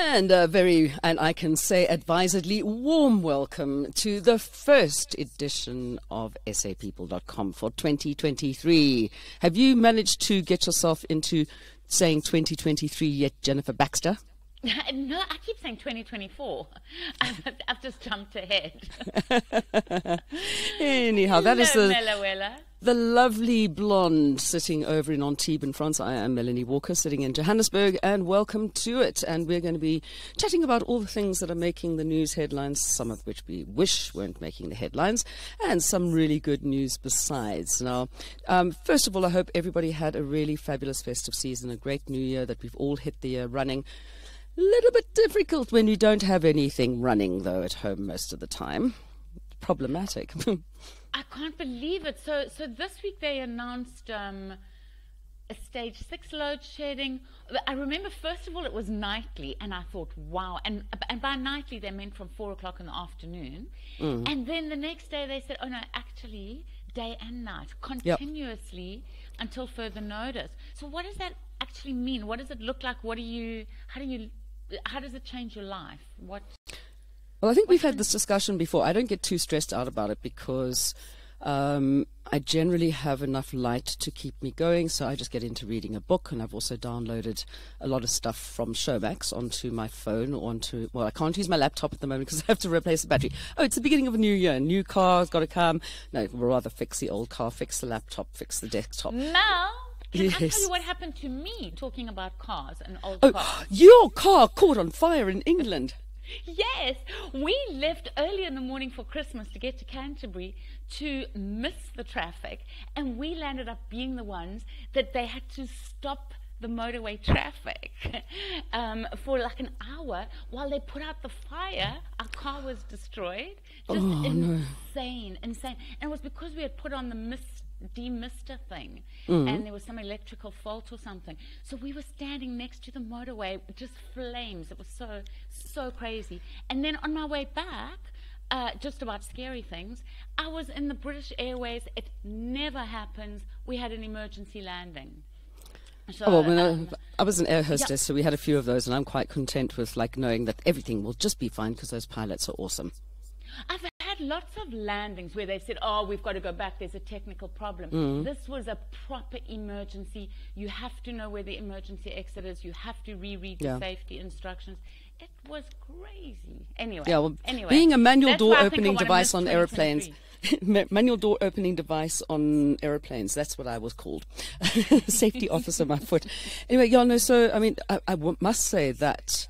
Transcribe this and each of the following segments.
And a very, and I can say advisedly, warm welcome to the first edition of SAPeople.com for 2023. Have you managed to get yourself into saying 2023 yet, Jennifer Baxter? No, I keep saying 2024. I've, I've just jumped ahead. Anyhow, that is Hello, the. Melawela. The lovely blonde sitting over in Antibes in France. I am Melanie Walker sitting in Johannesburg and welcome to it. And we're going to be chatting about all the things that are making the news headlines, some of which we wish weren't making the headlines, and some really good news besides. Now, um, first of all, I hope everybody had a really fabulous festive season, a great new year, that we've all hit the year running. A little bit difficult when you don't have anything running, though, at home most of the time. Problematic. I can't believe it. So, so this week they announced um, a stage six load shedding. I remember first of all it was nightly, and I thought, wow. And and by nightly they meant from four o'clock in the afternoon. And then the next day they said, oh no, actually day and night, continuously until further notice. So what does that actually mean? What does it look like? What do you? How do you? How does it change your life? What? Well, I think we've had this discussion before. I don't get too stressed out about it because um, I generally have enough light to keep me going. So I just get into reading a book, and I've also downloaded a lot of stuff from Showmax onto my phone or onto. Well, I can't use my laptop at the moment because I have to replace the battery. Oh, it's the beginning of a new year. New car's got to come. No, we'll rather fix the old car, fix the laptop, fix the desktop. Now, can I tell you what happened to me talking about cars and old Oh, cars? your car caught on fire in England. Yes, we left early in the morning for Christmas to get to Canterbury to miss the traffic, and we landed up being the ones that they had to stop the motorway traffic um, for like an hour while they put out the fire. Our car was destroyed. Just insane, insane. And it was because we had put on the mist demister thing and there was some electrical fault or something. So we were standing next to the motorway just flames. It was so so crazy. And then on my way back uh, just about scary things i was in the british airways. It never happens. We had an emergency landing. So Oh, well, um, I, I was an air hostess, so we had a few of those, and I'm quite content with like knowing that everything will just be fine because those pilots are awesome. I've had lots of landings where they've said, oh, we've got to go back, there's a technical problem. Mm. This was a proper emergency. You have to know where the emergency exit is, you have to reread Yeah. the safety instructions. It was crazy. Anyway, Yeah, well, anyway, being a manual door why I think I opening device on aeroplanes. Manual door opening device on aeroplanes. That's what I was called. Safety officer, my foot. Anyway, y'all know, so, I mean, I, I w- must say that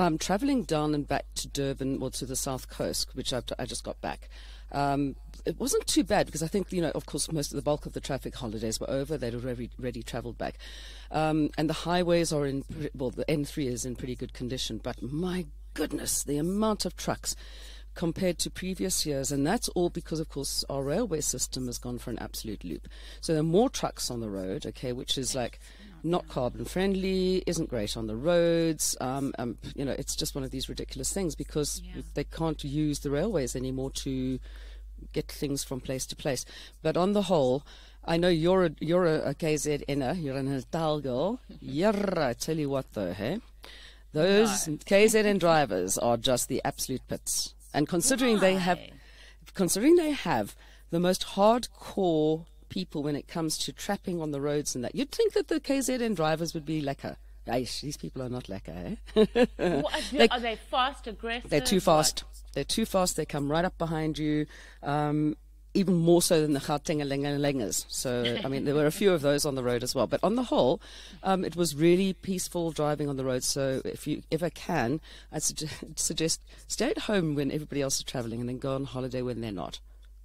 um, traveling down and back to Durban, well, to the south coast, which I've, I just got back, um, it wasn't too bad because I think, you know, of course, most of the bulk of the traffic holidays were over. They'd already, already traveled back. Um, and the highways are in, well, the N3 is in pretty good condition, but my goodness, the amount of trucks compared to previous years, and that's all because, of course, our railway system has gone for an absolute loop. So there are more trucks on the road, okay, which is like not carbon friendly, isn't great on the roads. Um, um, you know, it's just one of these ridiculous things because Yeah. they can't use the railways anymore to get things from place to place. But on the whole, I know you're a, you're a, a KZNer, you're an Natal girl. I tell you what though, hey? Those KZN drivers are just the absolute pits. And considering they have, considering they have the most hardcore people when it comes to trapping on the roads and that, you'd think that the KZN drivers would be lekker. Aish, these people are not lekker, eh? Are, They- are they fast, aggressive? They're too What? fast. They're too fast. They come right up behind you, um, even more so than the Gauteng So, I mean, there were a few of those on the road as well. But on the whole, um, it was really peaceful driving on the road. So, if you ever can, I sugge- suggest stay at home when everybody else is traveling and then go on holiday when they're not.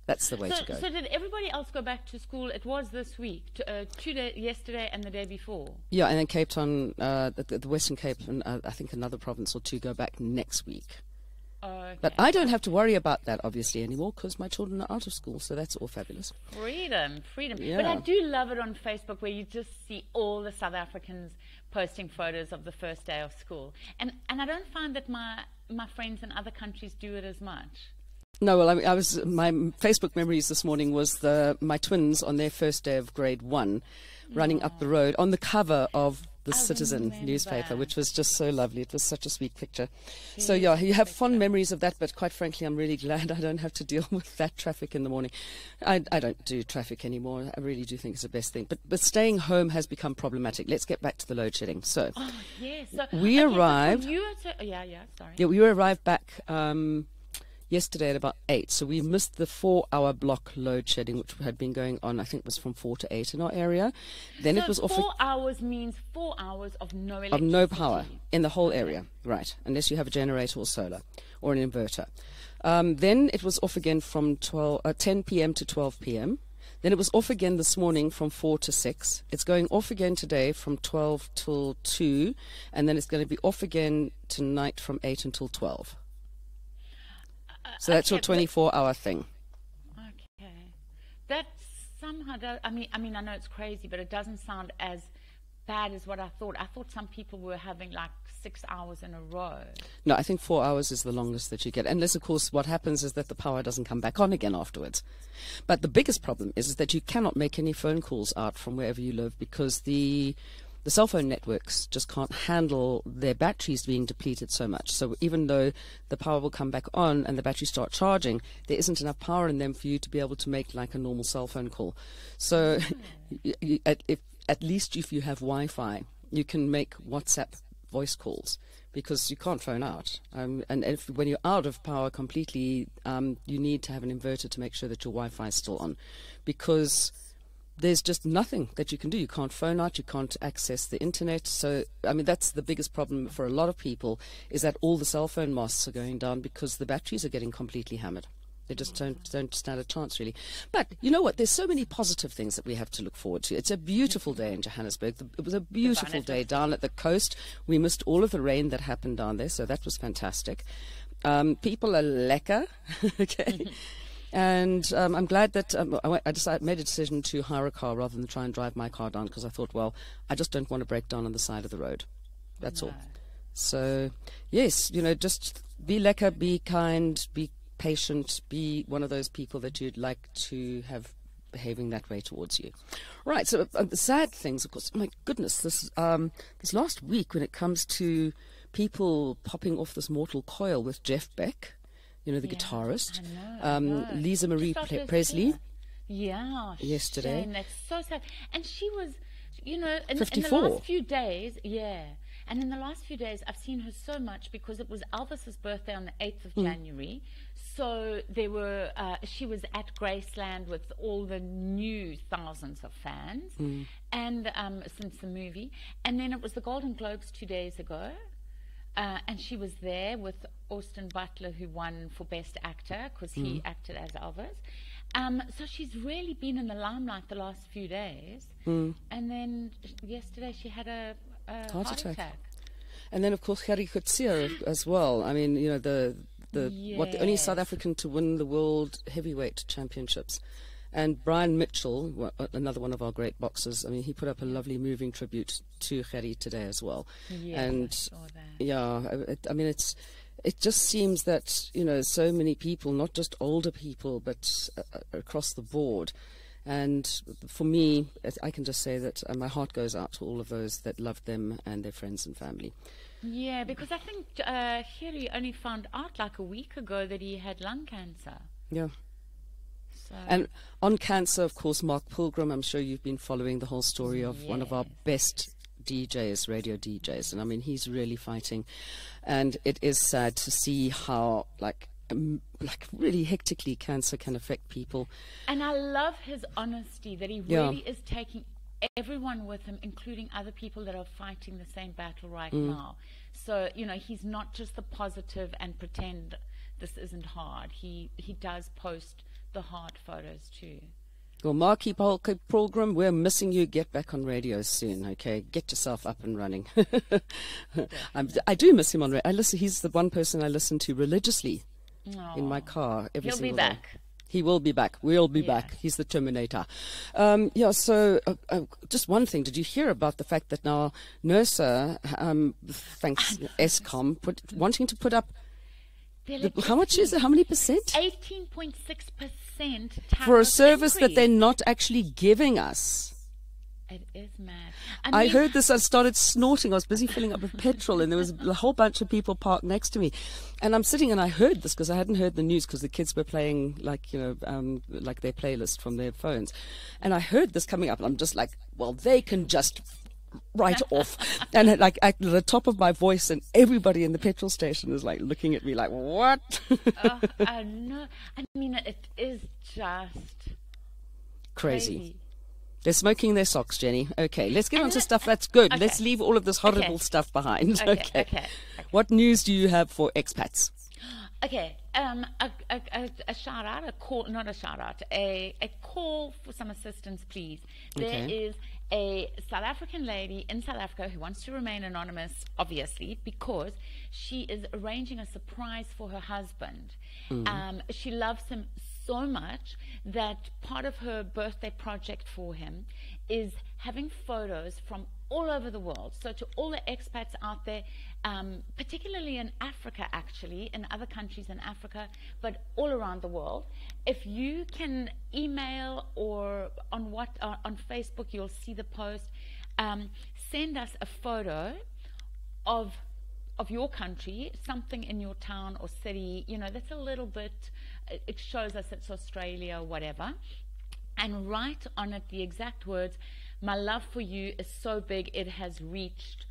That's the way So, to go. so did everybody else go back to school? It was this week, uh, two day, yesterday and the day before. yeah, and then Cape Town, uh, the, the Western Cape, and uh, I think another province or two go back next week. Oh, okay. But I don't have to worry about that, obviously, anymore because my children are out of school. So, that's all fabulous. Freedom, freedom. But I do love it on Facebook where you just see all the South Africans posting photos of the first day of school. And and I don't find that my my friends in other countries do it as much. No, well, I, mean, I was my Facebook memories this morning was the my twins on their first day of grade one, running up the road on the cover of the I Citizen remember. newspaper, which was just so lovely. It was such a sweet picture. So yeah, you have fond memories of that, but quite frankly, I'm really glad I don't have to deal with that traffic in the morning. I, I don't do traffic anymore. I really do think it's the best thing. But but staying home has become problematic. Let's get back to the load shedding. So Oh, yes. So, We okay, so arrived- you to- yeah, yeah, sorry. yeah, we arrived back um, yesterday at about eight. So we missed the four-hour block load shedding, which had been going on. I think it was from four to eight in our area. Then so it was off. four hours means four hours of no of no power in the whole area, right? Unless you have a generator or solar or an inverter. Um, then it was off again from 12, uh, 10 p.m. to 12 p.m. Then it was off again this morning from 4 to 6. It's going off again today from 12 till 2. And then it's going to be off again tonight from 8 until 12. So that's your okay, but- 24 hour thing. Okay, that somehow does. I mean, I mean, I know it's crazy, but it doesn't sound as bad as what I thought. I thought some people were having like six hours in a row. No, I think four hours is the longest that you get. Unless, of course, what happens is that the power doesn't come back on again afterwards. But the biggest problem is, is that you cannot make any phone calls out from wherever you live because the the cell phone networks just can't handle their batteries being depleted so much. So even though the power will come back on and the batteries start charging, there isn't enough power in them for you to be able to make like a normal cell phone call. So at, if, at least if you have Wi-Fi, you can make WhatsApp voice calls because you can't phone out. Um, and if, when you're out of power completely, um, you need to have an inverter to make sure that your Wi-Fi is still on, because there's just nothing that you can do. You can't phone out, you can't access the internet. So, I mean, that's the biggest problem for a lot of people is that all the cell phone masts are going down because the batteries are getting completely hammered. They just don't don't stand a chance really. But you know what? There's so many positive things that we have to look forward to. It's a beautiful day in Johannesburg. The- It was a beautiful day down at the coast. We missed all of the rain that happened down there, so that was fantastic. Um, people are lekker, okay. And um, I'm glad that um, I, I decided, made a decision to hire a car rather than try and drive my car down because I thought, well, I just don't want to break down on the side of the road. That's all. So, yes, you know, just be lekker, be kind, be patient, be one of those people that you'd like to have behaving that way towards you. Right. So, uh, the sad things, of course. My goodness, this um, this last week when it comes to people popping off this mortal coil with Jeff Beck, you know, the guitarist, know, um. Lisa Marie Presley. Yeah. Yesterday. shame, That's so sad. And she was, you know, in, in the last few days, yeah. And in the last few days, I've seen her so much because it was Elvis's birthday on the 8th of Hmm. January. So there were, uh, she was at Graceland with all the new thousands of fans, Hmm. and um, since the movie. And then it was the Golden Globes two days ago. Uh, and she was there with Austin Butler, who won for Best Actor because he Hmm. acted as Elvis. Um, so she's really been in the limelight the last few days. Hmm. And then yesterday she had a, a Heart heart, attack. attack. And then, of course, Gerrie Coetzee as well. I mean, you know, the the what the only South African to win the world heavyweight championships. And Brian Mitchell, uh, another one of our great boxers. I mean, he put up a lovely, moving tribute to Gerrie today as well. Yes, I and saw that. yeah, I- I mean, it's it just seems that you know so many people, not just older people, but uh, uh, across the board. And for me, I can just say that uh, my heart goes out to all of those that loved them and their friends and family. Yeah, because I think uh, Gerrie only found out like a week ago that he had lung cancer. Yeah. So And on cancer, of course, Mark Pilgrim, I'm sure you've been following the whole story of one of our best DJs, radio DJs. And I mean, he's really fighting. And it is sad to see how, like, um, like really hectically cancer can affect people. And I love his honesty that he Yeah. really is taking everyone with him, including other people that are fighting the same battle right Mm. now. So, you know, he's not just the positive and pretend this isn't hard. He he does post the hard photos too. Well, Marky Polka program, we're missing you. Get back on radio soon, okay? Get yourself up and running. I'm, I do miss him on radio. I listen. He's the one person I listen to religiously in my car every He'll be single day. back. He will be back. We'll be Yeah. back. He's the Terminator. Um, yeah. So, uh, uh, just one thing. Did you hear about the fact that now NERSA, um, thanks Eskom, put, wanting to put up how much is it? How many percent Eighteen point six percent for a service that they're not actually giving us? It is mad. I mean, heard this. I started snorting. I was busy filling up with petrol, and there was a whole bunch of people parked next to me. And I'm sitting, and I heard this because I hadn't heard the news because the kids were playing like you know, um, like their playlist from their phones. And I heard this coming up, and I'm just like, well, they can just right off. And like at the top of my voice, and everybody in the petrol station is like looking at me like, what? oh, I know. I mean, it is just Crazy. crazy. They're smoking their socks, Jenny. Okay, let's get on to stuff that's good. okay. Let's leave all of this horrible Okay. stuff behind. Okay, okay, okay. What news do you have for expats? Okay, um, a, a, a, shout out, a call, not a shout out, a, a call for some assistance, please. There is a South African lady in South Africa who wants to remain anonymous, obviously, because she is arranging a surprise for her husband. Um, she loves him so much that part of her birthday project for him is having photos from all over the world. So, to all the expats out there, um, particularly in Africa, actually, in other countries in Africa, but all around the world, if you can email or on what uh, on Facebook, you'll see the post. Um, send us a photo of of your country, something in your town or city, you know, that's a little bit, it- it shows us it's Australia whatever, and write on it the exact words, My love for you is so big it has reached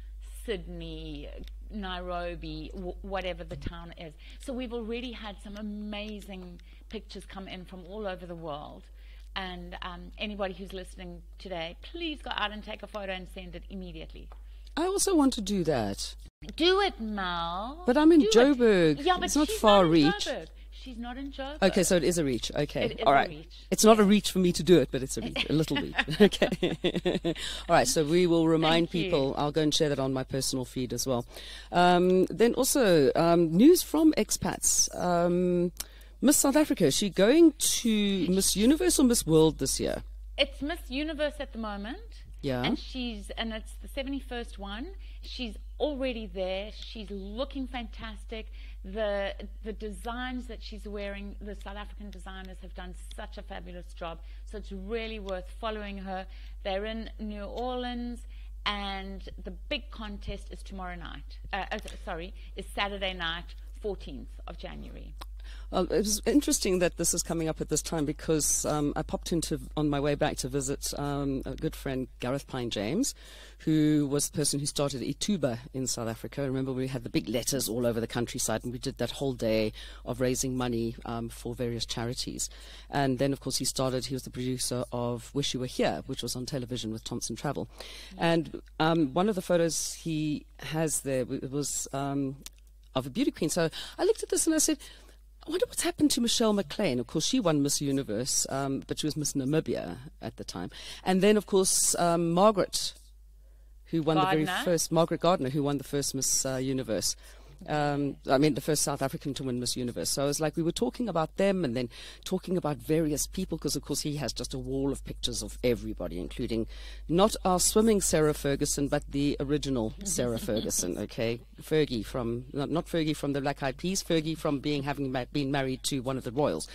Sydney, Nairobi, w- whatever the town is. So we've already had some amazing pictures come in from all over the world. And um, anybody who's listening today, please go out and take a photo and send it immediately. I also want to do that. Do it, Mel. But I'm in Do it. Joburg. Yeah, but It's not far not in reach. Joburg. She's not in Joburg. Okay, so it is a reach. Okay, It is all a reach. It's not a reach for me to do it, but it's a reach, a little reach. Okay. all right. So we will remind Thank you. people. I'll go and share that on my personal feed as well. Um, then also um, news from expats. Um, Miss South Africa. Is she going to Miss Universe or Miss World this year? It's Miss Universe at the moment. Yeah. And she's and it's the 71st one. She's already there. She's looking fantastic. The the designs that she's wearing, the South African designers have done such a fabulous job. So it's really worth following her. They're in New Orleans and the big contest is tomorrow night. Uh, uh, sorry, is Saturday night, 14th of January. Well, it was interesting that this is coming up at this time because um, I popped into on my way back to visit um, a good friend Gareth Pine James, who was the person who started Ituba in South Africa. Remember, we had the big letters all over the countryside, and we did that whole day of raising money um, for various charities. And then, of course, he started. He was the producer of Wish You Were Here, which was on television with Thompson Travel. And um, one of the photos he has there was um, of a beauty queen. So I looked at this and I said. I wonder what's happened to Michelle McLean. Of course, she won Miss Universe, um, but she was Miss Namibia at the time. And then, of course, um, Margaret, who won the very first, Margaret Gardiner, who won the first Miss uh, Universe. Um, I mean, the first South African to win Miss Universe. So I was like, we were talking about them and then talking about various people because, of course, he has just a wall of pictures of everybody, including not our swimming Sarah Ferguson, but the original Sarah Ferguson. Okay, Fergie from not, not Fergie from the Black Eyed Peas, Fergie from being having ma- been married to one of the royals.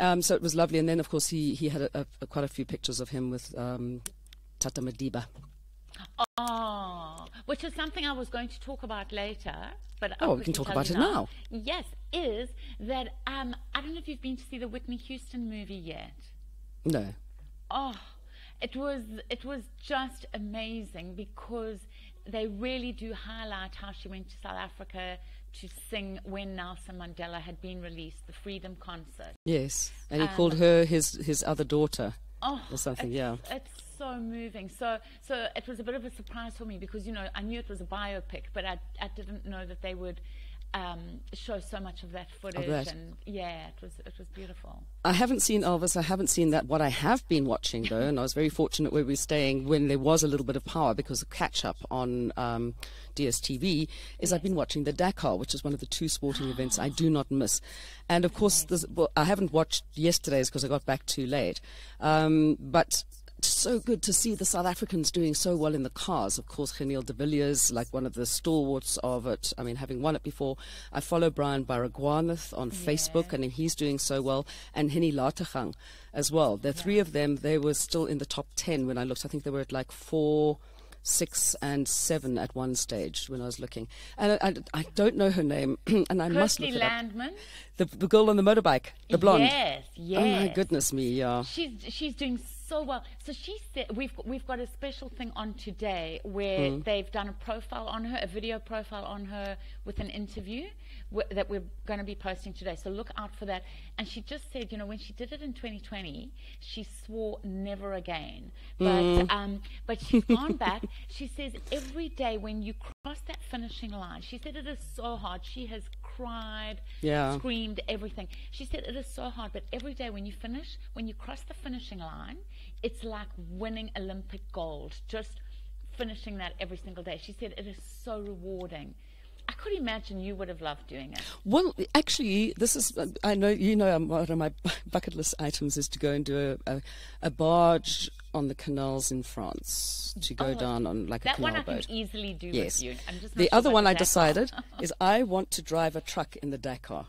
Um, so it was lovely, and then of course he he had a, a, quite a few pictures of him with um, Tata Madiba. Oh, which is something I was going to talk about later. But Oh, we can talk about it now. Yes, is that um, I don't know if you've been to see the Whitney Houston movie yet. No, Oh, it was it was just amazing because they really do highlight how she went to South Africa to sing when Nelson Mandela had been released, the Freedom Concert. yes, and he called her his his other daughter. Oh, Or something, it's, yeah. It's so moving. So, so it was a bit of a surprise for me because you know I knew it was a biopic, but I I didn't know that they would um, show so much of that footage. that. And yeah, it was it was beautiful. I haven't seen Elvis. I haven't seen that. What I have been watching, though, and I was very fortunate where we were staying when there was a little bit of power because of catch up on um, DSTV, is I've been watching the Dakar, which is one of the two sporting events I do not miss. And of course, well, I haven't watched yesterday's because I got back too late. Um, but so good to see the South Africans doing so well in the cars. Of course, Giniel de Villiers, like one of the stalwarts of it. I mean, having won it before. I follow Brian Baragwanath on Facebook, and he's doing so well. And Henny Lategan as well. The three of them, they were still in the top 10 when I looked. I think they were at like four six and seven at one stage when I was looking. And I, I, I don't know her name, and I must look it up. Landman. The, the girl on the motorbike, the blonde. Yes, yes. Oh my goodness me, yeah. She's she's doing so well. So she said we've got, we've got a special thing on today where Hmm. they've done a profile on her, a video profile on her with an interview w- that we're going to be posting today. So look out for that. And she just said, you know, when she did it in 2020, she swore never again. But Hmm. um, but she's gone back. She says every day when you cross that finishing line, she said it is so hard. She has cried, Yeah. screamed everything. She said it is so hard, but every day when you finish, when you cross the finishing line, it's like winning Olympic gold. Just finishing that every single day. She said it is so rewarding. I could imagine you would have loved doing it. Well, actually, this is, uh, I know, you know, one of my bucket list items is to go and do a, a, a barge on the canals in France, to go Oh, down on like a canal boat. That one I can easily do Yes. with you. I'm just The sure other one I decided is I want to drive a truck in the Dakar.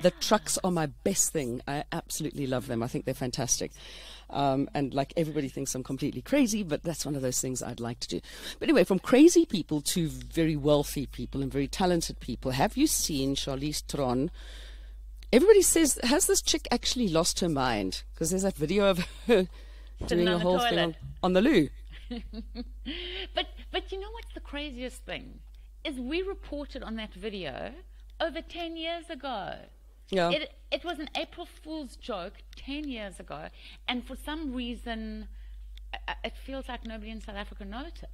The trucks are my best thing. I absolutely love them. I think they're fantastic. Um, and like everybody thinks I'm completely crazy, but that's one of those things I'd like to do. But anyway, from crazy people to very wealthy people and very talented people, have you seen Charlize Theron? Everybody says, has this chick actually lost her mind? Because there's that video of her doing a whole thing on, on the loo. But but you know what's the craziest thing? Is we reported on that video over ten years ago. Yeah. It it was an April Fool's joke ten years ago, and for some reason, uh, it feels like nobody in South Africa noticed.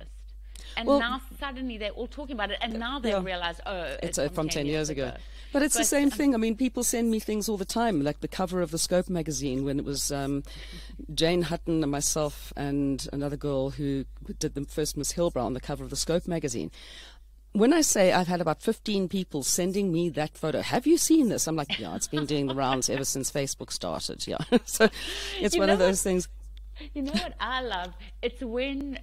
And Well- now suddenly they're all talking about it, and now they Yeah. realize, oh, It's it's, uh, from 10 years ago. But it's the same um, thing. I mean, people send me things all the time, like the cover of the Scope magazine when it was um, Jane Hutton and myself and another girl who did the first Miss Hillbrow on the cover of the Scope magazine. When I say I've had about 15 people sending me that photo, have you seen this? I'm like, yeah, it's been doing the rounds ever since Facebook started. Yeah. so it's You one of those things. You know what I love? It's when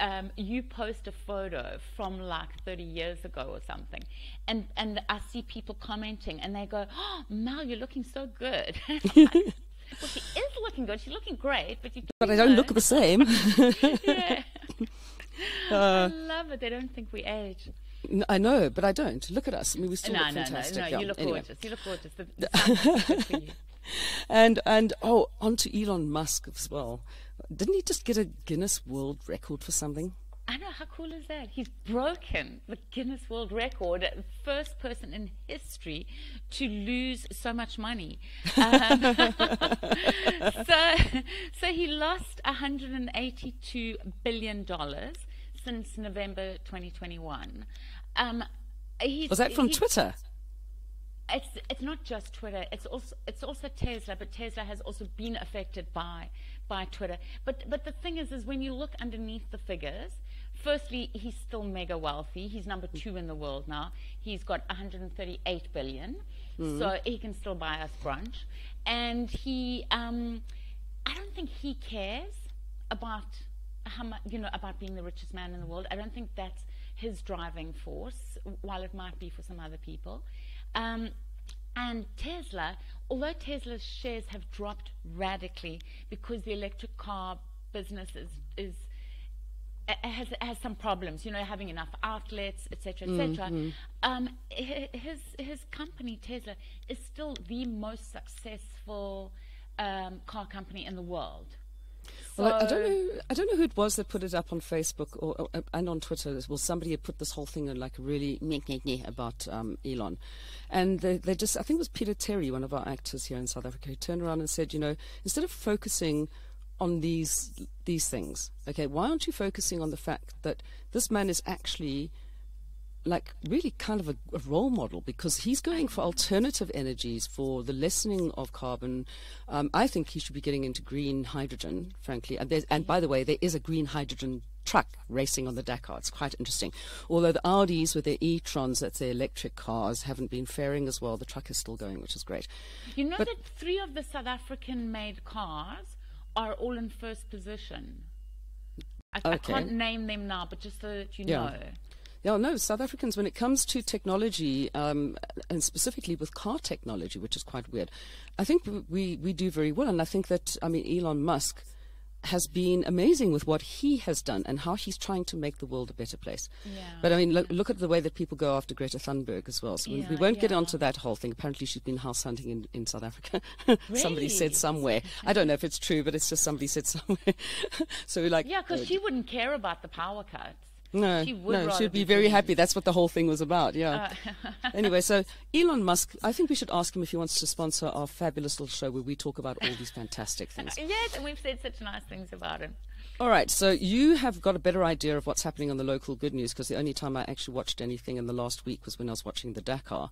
um, you post a photo from like 30 years ago or something, and, and I see people commenting and they go, oh, Mel, you're looking so good. well, she is looking good. She's looking great, but you But I don't know, look the same. yeah. Uh, I love it. They don't think we age. I know, but I don't. Look at us. I mean, we still no, look no, no, fantastic. no. You look anyway. gorgeous. You look gorgeous. The, the sun's good for you. And and oh, on to Elon Musk as well. Didn't he just get a Guinness World Record for something? I know, how cool is that? He's broken the Guinness World Record, first person in history to lose so much money. Um, so, so he lost 182 billion dollars since November 2021. Um, he's, Was that from Twitter? it's it's not just Twitter. It's also it's also Tesla, but Tesla has also been affected by by Twitter. But but the thing is, is when you look underneath the figures. Firstly, he's still mega wealthy. He's number two in the world now. He's got 138 billion, so he can still buy us brunch. And he, um, I don't think he cares about much you know about being the richest man in the world. I don't think that's his driving force, while it might be for some other people. Um, and Tesla, although Tesla's shares have dropped radically because the electric car business is, is has has some problems, you know, having enough outlets, etc., etc. Um, his his company Tesla is still the most successful um, car company in the world. Well, I, I don't know. I don't know who it was that put it up on Facebook or, or and on Twitter. Well, somebody had put this whole thing in like really meh, meh, meh about um, Elon, and they, they just. I think it was Peter Terry, one of our actors here in South Africa, who turned around and said, you know, instead of focusing on these these things, okay, why aren't you focusing on the fact that this man is actually like really kind of a, a role model because he's going for alternative energies for the lessening of carbon. Um, I think he should be getting into green hydrogen, frankly. And, there's, and by the way, there is a green hydrogen truck racing on the Dakar. It's quite interesting. Although the Audis with their e-trons, that's their electric cars, haven't been faring as well. The truck is still going, which is great. You know But- that three of the South African made cars are all in first position. I, I can't name them now, but just so that you Yeah. know. Yeah, no, South Africans, when it comes to technology, um, and specifically with car technology, which is quite weird, I think we, we do very well. And I think that, I mean, Elon Musk has been amazing with what he has done and how he's trying to make the world a better place. Yeah. But I mean, look, look at the way that people go after Greta Thunberg as well. So we- we won't get yeah. onto that whole thing. Apparently, she's been house hunting in, in South Africa. Really? somebody said somewhere. I don't know if it's true, but it's just somebody said somewhere. so we're like, Yeah, because uh, she wouldn't care about the power cuts. No, she would no, she'd be be very happy. That's what the whole thing was about. Yeah. Uh, anyway, so Elon Musk, I think we should ask him if he wants to sponsor our fabulous little show where we talk about all these fantastic things. Yes, and we've said such nice things about him. All right, so you have got a better idea of what's happening on the local good news because the only time I actually watched anything in the last week was when I was watching the Dakar.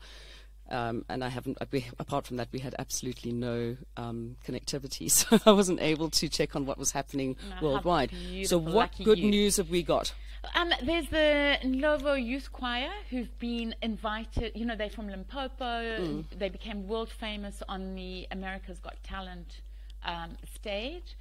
Um, and I haven't, we, apart from that, we had absolutely no um, connectivity, so I wasn't able to check on what was happening worldwide. So, what good you. news have we got? Um, there's the Ndlovu Youth Choir who've been invited. You know, they're from Limpopo. They became world famous on the America's Got Talent um, stage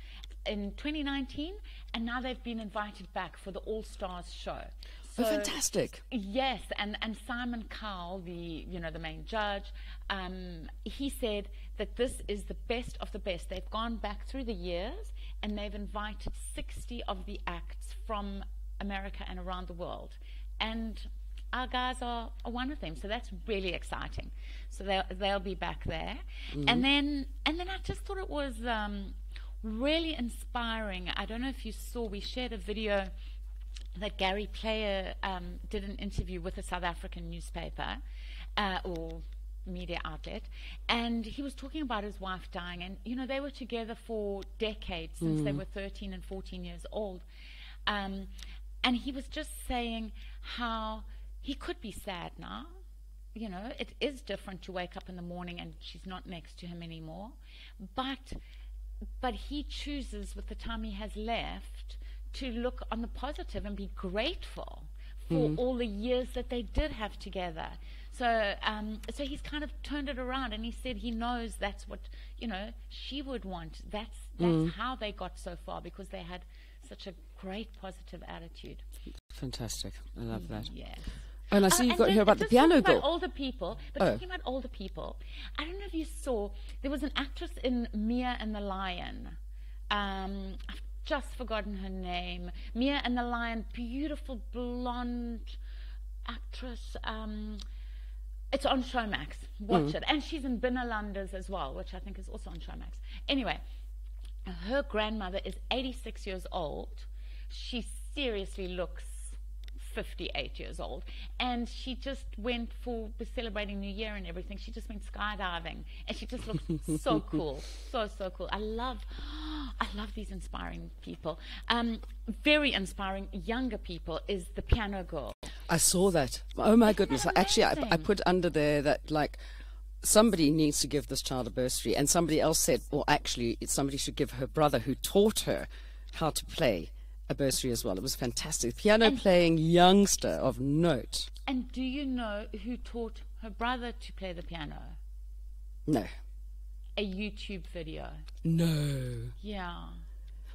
in 2019, and now they've been invited back for the All Stars show. Oh, So- fantastic. Yes, and, and Simon Cowell, the you know the main judge, um, he said that this is the best of the best. They've gone back through the years and they've invited 60 of the acts from America and around the world, and our guys are, are one of them. So that's really exciting. So they'll they'll be back there, and then and then I just thought it was um, really inspiring. I don't know if you saw, we shared a video that Gary Player um, did an interview with a South African newspaper uh, or media outlet, and he was talking about his wife dying. And you know, they were together for decades since they were 13 and 14 years old. Um, and he was just saying how he could be sad now. You know, it is different to wake up in the morning and she's not next to him anymore. But but he chooses with the time he has left to look on the positive and be grateful for all the years that they did have together. So, um, so he's kind of turned it around, and he said he knows that's what you know she would want. That's that's how they got so far because they had such a great positive attitude. Fantastic. I love that. Yeah. And I see Uh, you've got here about the talking piano about girl. older people, but Oh. talking about older people, I don't know if you saw there was an actress in Mia and the Lion. Um, I've just forgotten her name. Mia and the Lion, beautiful blonde actress. Um, it's on Showmax. Watch it, and she's in Binnelanders as well, which I think is also on Showmax. Anyway, her grandmother is 86 years old. She seriously looks 58 years old. And she just went for celebrating New Year and everything. She just went skydiving. And she just looks so cool. So, so cool. I love, I love these inspiring people. Um, very inspiring younger people is the piano girl. I saw that. Oh my goodness! that Actually, I, I put under there that like somebody needs to give this child a bursary, and somebody else said, well, actually, it's somebody should give her brother who taught her how to play a bursary as well. It was fantastic. Piano playing youngster of note. And do you know who taught her brother to play the piano? No, A YouTube video. no. Yeah.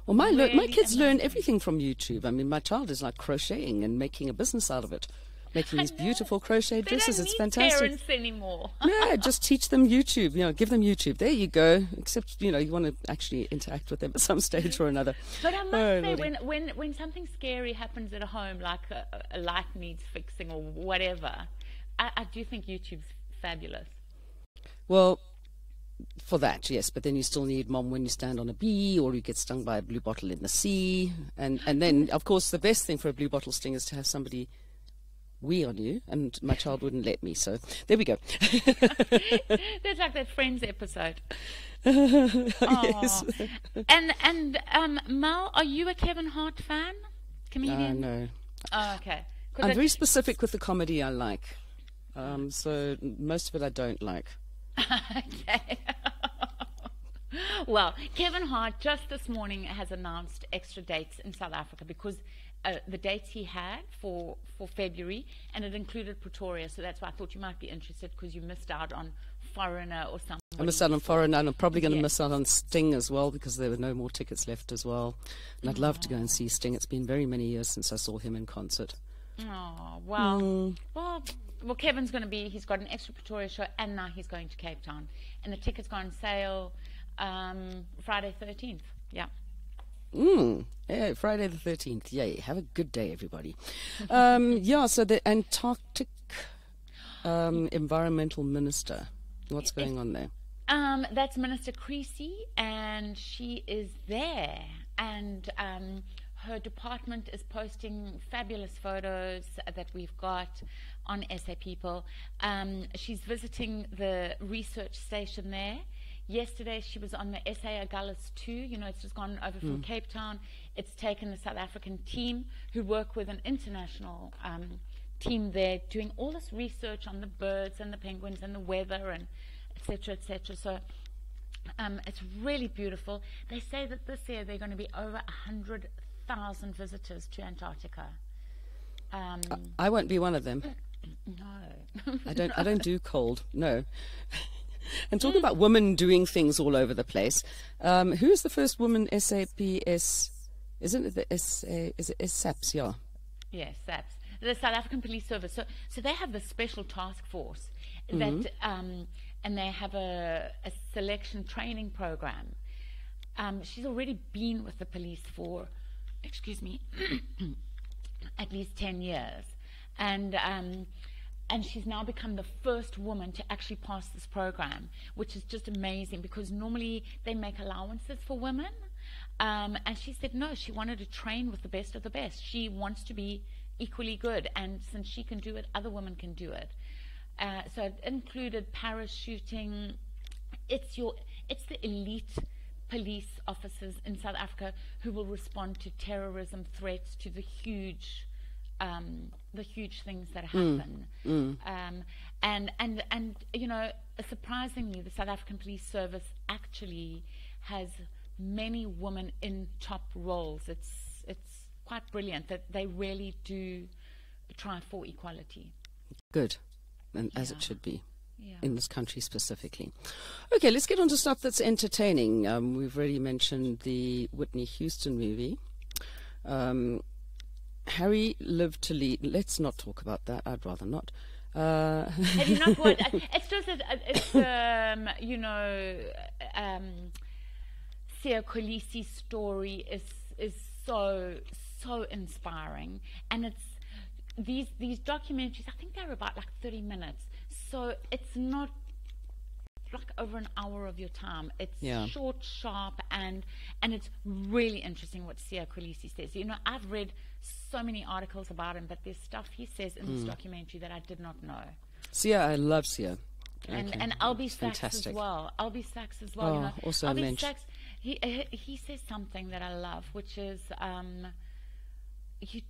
Well, my my kids learn everything from YouTube. I mean, my child is like crocheting and making a business out of it, making these beautiful crochet They dresses. don't It's need fantastic. parents anymore. yeah, just teach them YouTube. You know, give them YouTube. There you go. Except, you know, you want to actually interact with them at some stage or another. But I must Oh, say, when, when, when something scary happens at home, like a, a light needs fixing or whatever, I, I do think YouTube's fabulous. Well, for that, yes, but then you still need mom when you stand on a bee or you get stung by a blue bottle in the sea. And, and then, of course, the best thing for a blue bottle sting is to have somebody wee on you, and my child wouldn't let me. So there we go. That's like that Friends episode. yes. And and um, Mal, are you a Kevin Hart fan? Uh, Comedian? no. Oh, okay. I'm very specific with the comedy I like. Um, so most of it I don't like. okay. well, Kevin Hart just this morning has announced extra dates in South Africa because uh, the dates he had for, for February, and it included Pretoria. So that's why I thought you might be interested because you missed out on Foreigner or something I missed out on Foreigner, and I'm probably going to Yes. miss out on Sting as well because there were no more tickets left as well. And I'd love to go and see Sting. It's been very many years since I saw him in concert. Oh, well, Hmm. well, well, Kevin's going to be, he's got an extra Pretoria show and now he's going to Cape Town. And the tickets go on sale um, Friday 13th. Yeah. Mm. Yeah, Friday the 13th. Yay. Have a good day, everybody. Um, yeah, so the Antarctic um, Environmental Minister. What's going on there? Um, that's Minister Creecy, and she is there. And um, her department is posting fabulous photos that we've got on SA People. Um, she's visiting the research station there. Yesterday, she was on the SA Agulhas 2. You know, it's just gone over from Cape Town. It's taken the South African team who work with an international um, team there doing all this research on the birds and the penguins and the weather and etc etc so um, it's really beautiful they say that this year they're going to be over 100,000 visitors to Antarctica um, I won't be one of them. no I don't. I don't do cold. No. And talking about women doing things all over the place, um, who is the first woman SAPS? Isn't it the SA? Is it SAPS? Yeah. Yes, SAPS, the South African Police Service. So, so they have this special task force that, um, and they have a, a selection training program. Um, she's already been with the police for, excuse me, at least ten years, and um, and she's now become the first woman to actually pass this program, which is just amazing because normally they make allowances for women. Um, and she said no, she wanted to train with the best of the best. She wants to be equally good, and since she can do it, other women can do it. Uh, so it included parachuting. It's your, it's the elite police officers in South Africa who will respond to terrorism threats, to the huge, um, the huge things that happen. Um, and and and you know, surprisingly, the South African Police Service actually has many women in top roles. It's it's quite brilliant that they really do try for equality. Good, and as Yeah. it should be. Yeah. in this country specifically. Okay, let's get on to stuff that's entertaining. Um, we've already mentioned the Whitney Houston movie. Um, Harry lived to lead. Let's not talk about that. I'd rather not. Uh, Have you not watched? It's just that uh, it's um, you know um, Siya Kolisi's story is is so so inspiring, and it's these these documentaries. I think they're about like thirty minutes, so it's not like over an hour of your time. It's Yeah. short, sharp, and and it's really interesting what Siya Kolisi says. You know, I've read so many articles about him, but there's stuff he says in this documentary that I did not know Siya, I love Siya. and Okay, and Albie Sachs fantastic. as well. Albie Sachs as well. Oh, you know, also a Albie mensch. Sachs, he he- he says something that I love, which is um, you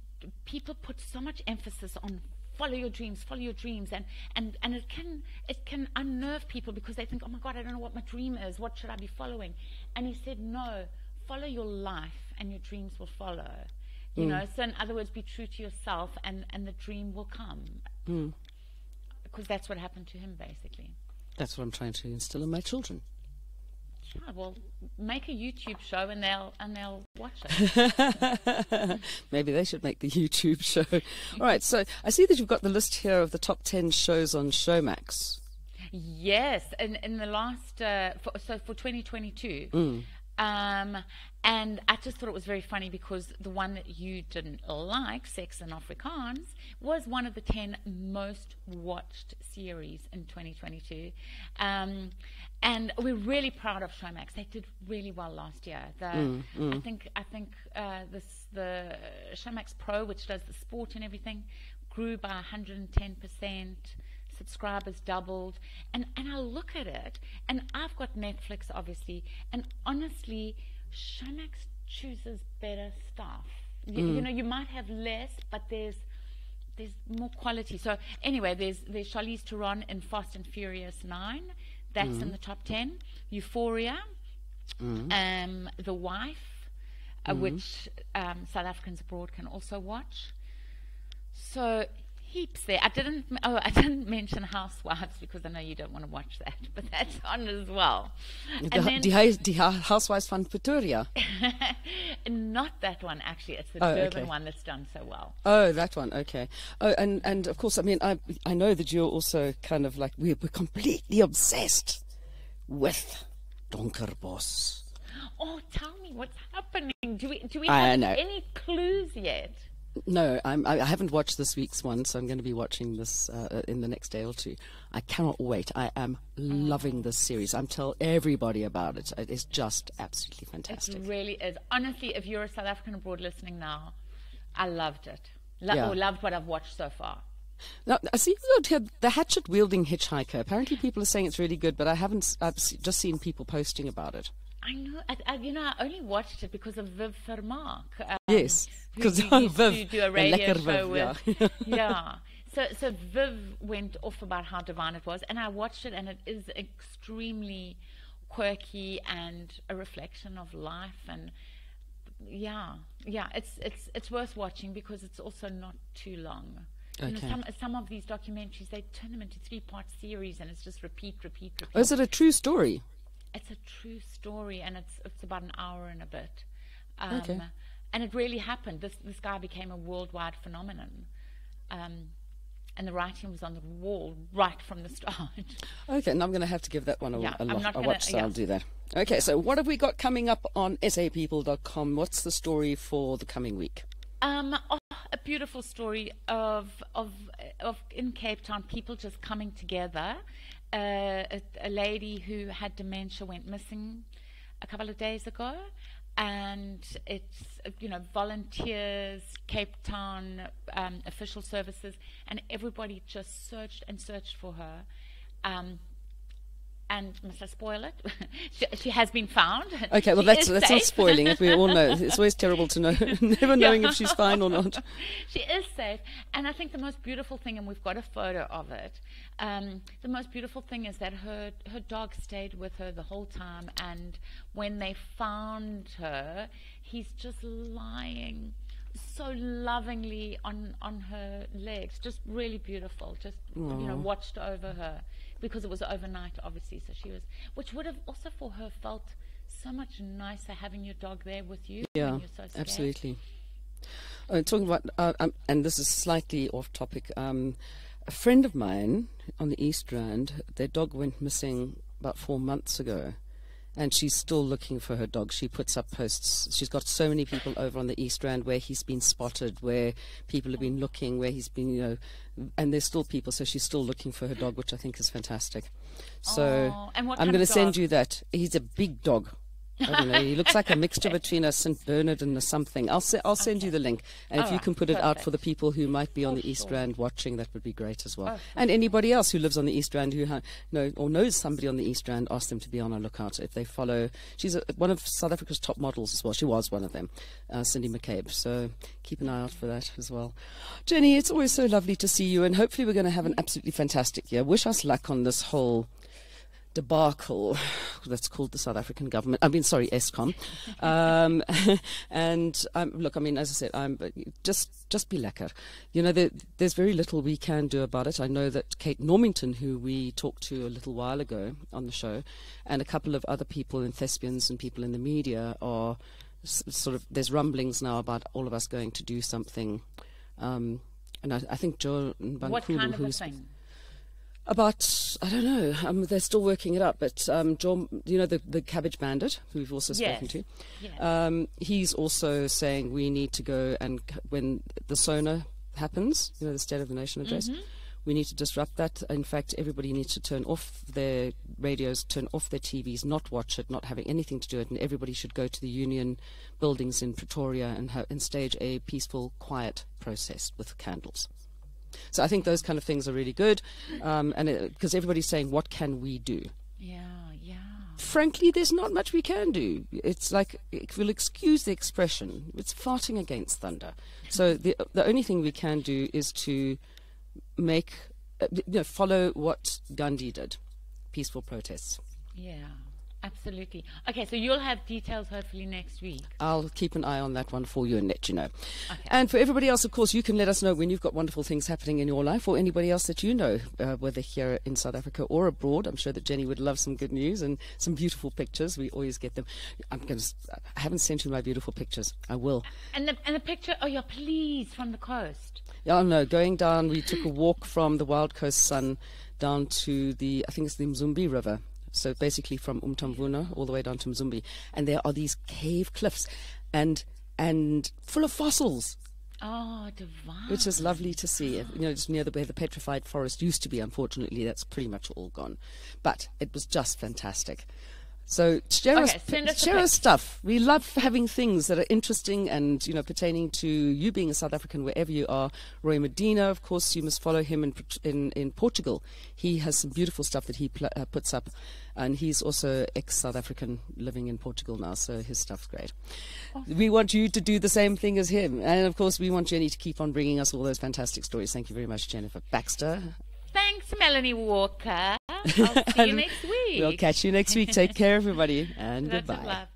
people put so much emphasis on follow your dreams, follow your dreams, and and and it can it can unnerve people because they think, oh my God, I don't know what my dream is. What should I be following? And he said, no, follow your life, and your dreams will follow. You Mm. know, so in other words, be true to yourself, and and the dream will come. Mm. Because that's what happened to him, basically. That's what I'm trying to instill in my children. Sure, well, make a YouTube show and they'll and they'll watch it. Maybe they should make the YouTube show. All right, so I see that you've got the list here of the top 10 shows on Showmax. yes, in in the last uh, for, so for 2022, Mm. Um, and I just thought it was very funny because the one that you didn't like, Sex and Afrikaans, was one of the 10 most watched series in 2022. Um, and we're really proud of Showmax. They did really well last year. The, I think I think uh, this the Showmax Pro, which does the sport and everything, grew by 110 percent. Subscribers doubled, and and I look at it, and I've got Netflix obviously, and honestly, Showmax chooses better stuff. You, you know, you might have less, but there's there's more quality. So anyway, there's there's Charlize Theron in Fast and Furious Nine. That's in the top ten. Euphoria, um, The Wife, uh, which um, South Africans abroad can also watch. So heaps there. I didn't. Oh, I didn't mention Housewives because I know you don't want to watch that, but that's on as well. And then, die, huis- die hu- Housewives van Pretoria. not that one actually. It's the Oh, Durban okay. one that's done so well. Oh, that one. Okay. Oh, and and of course, I mean, I I know that you're also kind of like we're, we're completely obsessed with Donkerbos. Oh, tell me what's happening. Do we do we have any clues yet? No, I'm, I I haven't watched this week's one, so I'm going to be watching this uh, in the next day or two. I cannot wait. I am loving this series. I'm tell everybody about it. It is just absolutely fantastic. It really is. Honestly, if you're a South African abroad listening now, I loved it. Lo- Yeah. Or loved what I've watched so far. Now, I see you got here the hatchet wielding hitchhiker. Apparently, people are saying it's really good, but I haven't. I've just seen people posting about it. I know. I, I, you know, I only watched it because of Viv Vermaak. Um, Yes, because you Viv, to do a radio show Viv, with. yeah. So, so Viv went off about how divine it was, and I watched it, and it is extremely quirky and a reflection of life, and yeah, yeah, it's it's it's worth watching because it's also not too long. You know, Okay. some some of these documentaries they turn them into three part series, and it's just repeat, repeat, repeat. Oh, is it a true story? It's a true story, and it's it's about an hour and a bit. Um, Okay. And it really happened. This this guy became a worldwide phenomenon, um, and the writing was on the wall right from the start. Okay, and I'm going to have to give that one a, Yeah, a, lo- a watch, so I'll do that. Okay, so what have we got coming up on sapeople.com? What's the story for the coming week? Um, oh, a beautiful story of of of in Cape Town, people just coming together. A, a lady who had dementia went missing a couple of days ago, and it's you know volunteers, Cape Town um, official services, and everybody just searched and searched for her. Um, and must I spoil it? she, she has been found. Okay, well, She that's, that's not spoiling it. We all know. It's always terrible to know, never knowing if she's fine or not. she is safe. And I think the most beautiful thing, and we've got a photo of it, um, the most beautiful thing is that her, her dog stayed with her the whole time. And when they found her, he's just lying so lovingly on, on her legs. Just really beautiful. Just, you know, watched over her. Because it was overnight, obviously. So she was, which would have also for her felt so much nicer having your dog there with you Yeah, when you're so scared. absolutely. Uh, talking about, uh, um, and this is slightly off topic. Um, a friend of mine on the East Rand, their dog went missing about four months ago, and she's still looking for her dog. She puts up posts. She's got so many people over on the East Rand where he's been spotted, where people have been looking, where he's been, you know, and there's still people. So she's still looking for her dog, which I think is fantastic. So Oh, and what I'm going to send you that. He's a big dog. I don't know. He looks like a mixture between a St. Bernard and a something. I'll se- I'll send you the link, and if you right, can put it out for the people who might be on For the East sure. Rand watching, that would be great as well. Oh, and anybody else who lives on the East Rand who ha- know or knows somebody on the East Rand, ask them to be on a lookout if they follow. She's a, one of South Africa's top models as well. She was one of them, uh, Cindy McCabe. So keep an eye out for that as well. Jenni, it's always so lovely to see you, and hopefully we're going to have an absolutely fantastic year. Wish us luck on this whole debacle that's called the South African government. I mean, sorry, Eskom. Um, and um, look, I mean, as I said, I'm just just be lekker. You know, there, there's very little we can do about it. I know that Kate Normington, who we talked to a little while ago on the show, and a couple of other people and thespians and people in the media are s- sort of. There's rumblings now about all of us going to do something. Um, and I, I think Joe What Bankulu, kind of who's thing? About I don't know. Um, they're still working it out, but um, John, you know the the Cabbage Bandit, who we've also spoken Yes. to. Yes. Um, he's also saying we need to go and when the SONA happens, you know, the State of the Nation address. Mm-hmm. We need to disrupt that. In fact, everybody needs to turn off their radios, turn off their TVs, not watch it, not having anything to do with it, and everybody should go to the union buildings in Pretoria and, ha- and stage a peaceful, quiet process with candles. So I think those kind of things are really good, um, and because everybody's saying, "What can we do?" Yeah, yeah. Frankly, there's not much we can do. It's like, if you'll excuse the expression, it's farting against thunder. So the the only thing we can do is to make, uh, you know, follow what Gandhi did, peaceful protests. Yeah. Absolutely. Okay, so you'll have details hopefully next week. I'll keep an eye on that one for you and let you know. Okay. And for everybody else, of course, you can let us know when you've got wonderful things happening in your life or anybody else that you know, uh, whether here in South Africa or abroad. I'm sure that Jenni would love some good news and some beautiful pictures. We always get them. I'm going to, I haven't sent you my beautiful pictures. I will. And the, and the picture, oh yeah, please, from the coast. Yeah, no, going down, we took a walk from the Wild Coast Sun down to the, I think it's the Mzumbi River. So basically from Umtamvuna all the way down to Mzumbi. And there are these cave cliffs and, and full of fossils. Oh, divine. which is lovely to see. You know, just near the, where the petrified forest used to be. Unfortunately, that's pretty much all gone. But it was just fantastic. So share Okay, us, share us stuff. We love having things that are interesting and you know pertaining to you being a South African wherever you are. Roy Medina, of course, you must follow him in in, in Portugal. He has some beautiful stuff that he uh, puts up, and he's also ex South African living in Portugal now, so his stuff's great. We want you to do the same thing as him, and of course, we want Jenni to keep on bringing us all those fantastic stories. Thank you very much, Jennifer Baxter. Thanks, Melanie Walker. I'll see you next week. We'll catch you next week. Take care, everybody, and Lots goodbye.